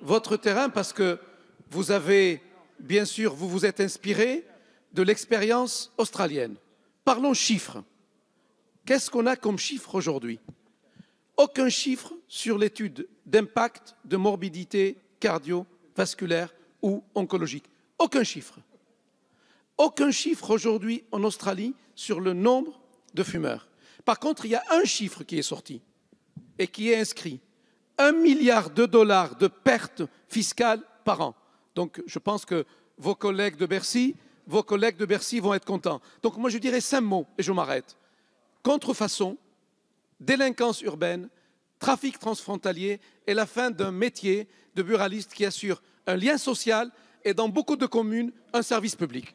votre terrain parce que vous avez, bien sûr, vous vous êtes inspiré de l'expérience australienne. Parlons chiffres. Qu'est-ce qu'on a comme chiffre aujourd'hui? Aucun chiffre sur l'étude d'impact de morbidité cardiovasculaire ou oncologique. Aucun chiffre. Aucun chiffre aujourd'hui en Australie sur le nombre de fumeurs. Par contre, il y a un chiffre qui est sorti et qui est inscrit. Un milliard de dollars de pertes fiscales par an. Donc je pense que vos collègues de Bercy, vos collègues de Bercy vont être contents. Donc moi je dirais cinq mots et je m'arrête. Contrefaçon, délinquance urbaine, trafic transfrontalier et la fin d'un métier de buraliste qui assure un lien social et dans beaucoup de communes un service public.